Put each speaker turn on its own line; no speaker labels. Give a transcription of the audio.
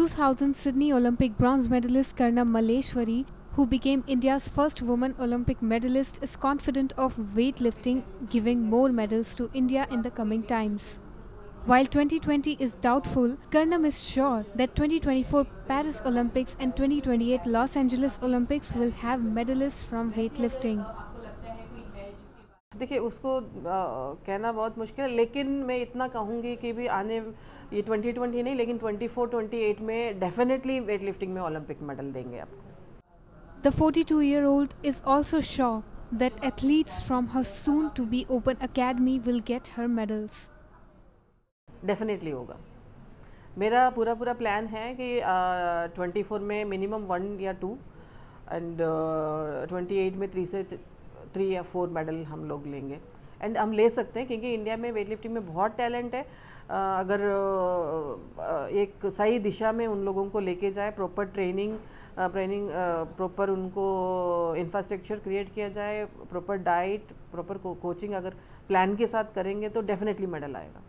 2000 Sydney Olympic bronze medalist Karna Maleshwari, who became India's first woman Olympic medalist, is confident of weightlifting giving more medals to India in the coming times. While 2020 is doubtful, Karnam is sure that 2024 Paris Olympics and 2028 Los Angeles Olympics will have medalists from weightlifting.
देखिए उसको आ, कहना बहुत मुश्किल है लेकिन मैं इतना कहूँगी कि भी आने ये 2020 नहीं लेकिन 24 28 में डेफिनेटली वेट लिफ्टिंग में ओलंपिक मेडल देंगे आपको
The 42-year-old is also sure that athletes from her soon-to-be open academy will get her medals.
Definitely होगा मेरा पूरा पूरा प्लान है कि ट्वेंटी फोर में मिनिमम वन या टू एंड ट्वेंटी एट में थ्री से थ्री या फोर मेडल हम लोग लेंगे। एंड हम ले सकते हैं क्योंकि इंडिया में वेट लिफ्टिंग में बहुत टैलेंट है। अगर एक सही दिशा में उन लोगों को लेके जाए प्रॉपर ट्रेनिंग ट्रेनिंग प्रॉपर उनको इंफ्रास्ट्रक्चर क्रिएट किया जाए प्रॉपर डाइट प्रॉपर कोचिंग अगर प्लान के साथ करेंगे तो डेफिनेटली मेडल आएगा।